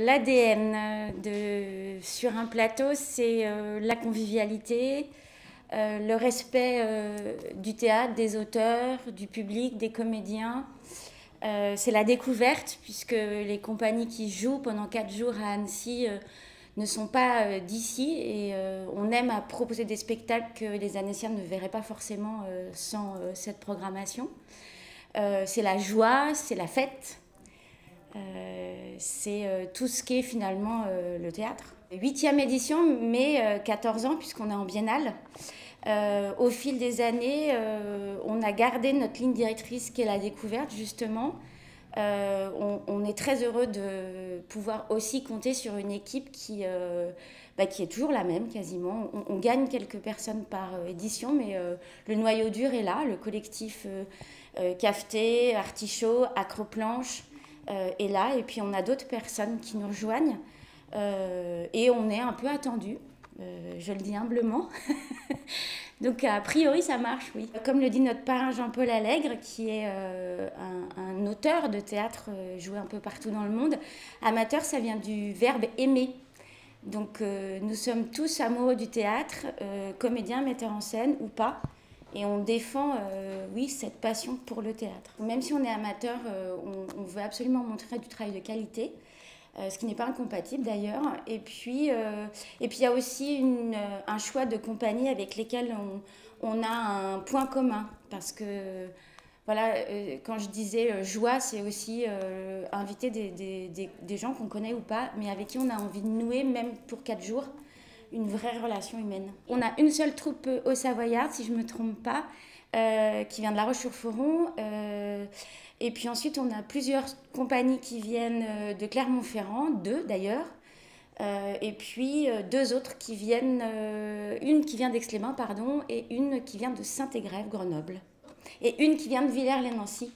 L'ADN de, sur un plateau, c'est la convivialité, le respect du théâtre, des auteurs, du public, des comédiens. c'est la découverte, puisque les compagnies qui jouent pendant quatre jours à Annecy ne sont pas euh, d'ici et euh, on aime à proposer des spectacles que les Annéciens ne verraient pas forcément euh, sans cette programmation. c'est la joie, c'est la fête, c'est tout ce qu'est finalement le théâtre. Huitième édition, mais 14 ans puisqu'on est en biennale. au fil des années, on a gardé notre ligne directrice qui est la découverte justement. Euh, on, est très heureux de pouvoir aussi compter sur une équipe qui, euh, bah, qui est toujours la même quasiment. On, gagne quelques personnes par euh, édition, mais le noyau dur est là. Le collectif Cafeté, Artichaut, Acroplanche est là. Et puis on a d'autres personnes qui nous rejoignent. et on est un peu attendu, je le dis humblement. Donc a priori ça marche, oui. Comme le dit notre parrain Jean-Paul Allègre, qui est euh, un, auteur de théâtre euh, joué un peu partout dans le monde, amateur ça vient du verbe aimer. Donc euh, nous sommes tous amoureux du théâtre, comédiens, metteurs en scène ou pas. Et on défend, oui, cette passion pour le théâtre. Même si on est amateur, on, on veut absolument montrer du travail de qualité. Euh, ce qui n'est pas incompatible d'ailleurs. Et puis, euh, et il y a aussi un choix de compagnies avec lesquelles on, a un point commun. Parce que, voilà, euh, quand je disais joie, c'est aussi inviter des, des, des, gens qu'on connaît ou pas, mais avec qui on a envie de nouer, même pour quatre jours, une vraie relation humaine. On a une seule troupe au Savoyard, si je ne me trompe pas, qui vient de La Roche-sur-Foron. Et puis ensuite, on a plusieurs compagnies qui viennent euh, de Clermont-Ferrand, deux d'ailleurs. Euh, et puis euh, deux autres qui viennent, une qui vient d'Aix-les-Bains, pardon, et une qui vient de Saint-Égrève, Grenoble. Et une qui vient de Villers-les-Nancy,